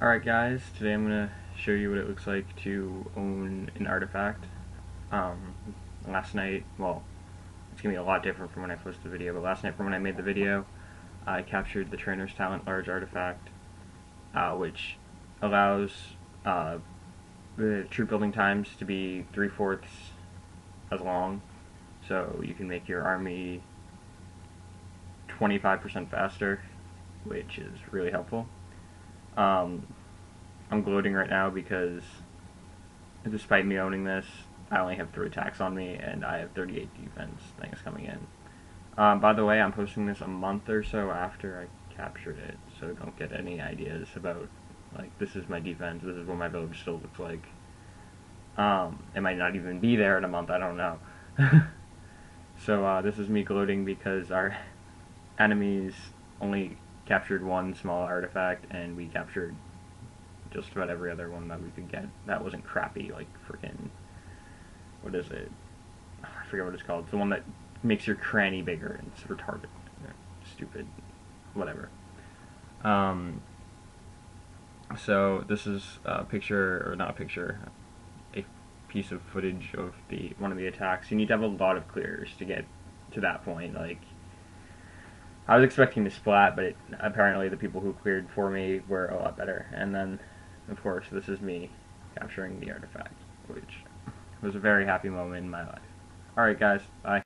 Alright guys, today I'm going to show you what it looks like to own an artifact. Um, last night, well, it's going to be a lot different from when I posted the video, but last night from when I made the video, I captured the Trainer's Talent Large Artifact, uh, which allows uh, the troop building times to be three-fourths as long, so you can make your army 25% faster, which is really helpful. Um, I'm gloating right now because, despite me owning this, I only have 3 attacks on me, and I have 38 defense things coming in. Um, by the way, I'm posting this a month or so after I captured it, so don't get any ideas about, like, this is my defense, this is what my village still looks like. Um, it might not even be there in a month, I don't know. so, uh, this is me gloating because our enemies only captured one small artifact, and we captured just about every other one that we could get. That wasn't crappy, like freaking. What is it? I forget what it's called. It's the one that makes your cranny bigger. It's retarded. Stupid. Whatever. Um. So this is a picture, or not a picture, a piece of footage of the one of the attacks. You need to have a lot of clears to get to that point. Like I was expecting to splat, but it, apparently the people who cleared for me were a lot better. And then, of course, this is me capturing the artifact, which was a very happy moment in my life. Alright guys, bye.